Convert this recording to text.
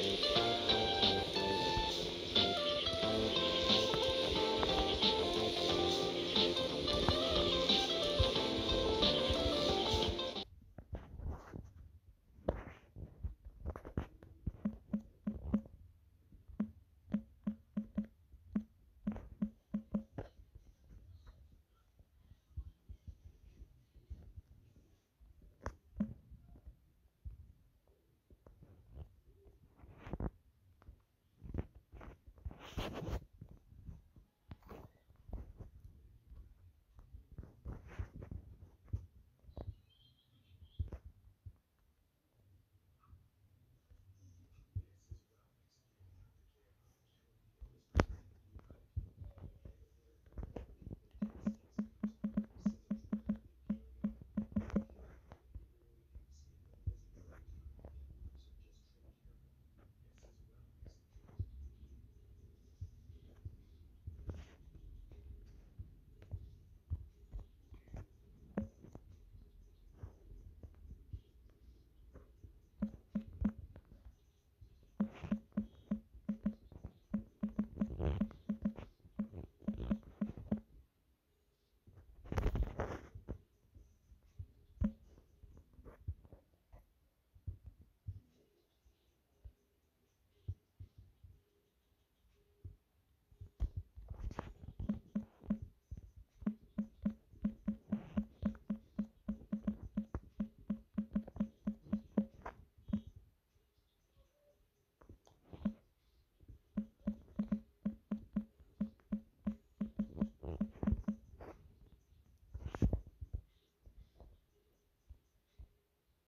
you